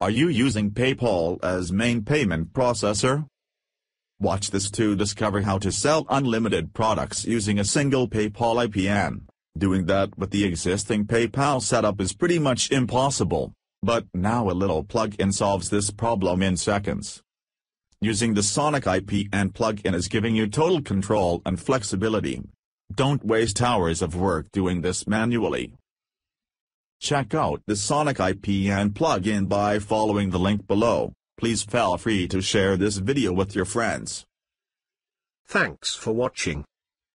Are you using PayPal as main payment processor? Watch this to discover how to sell unlimited products using a single PayPal IPN. Doing that with the existing PayPal setup is pretty much impossible, but now a little plugin solves this problem in seconds. Using the Sonic IPN plugin is giving you total control and flexibility. Don't waste hours of work doing this manually. Check out the Sonic IPN plugin by following the link below. Please feel free to share this video with your friends. Thanks for watching.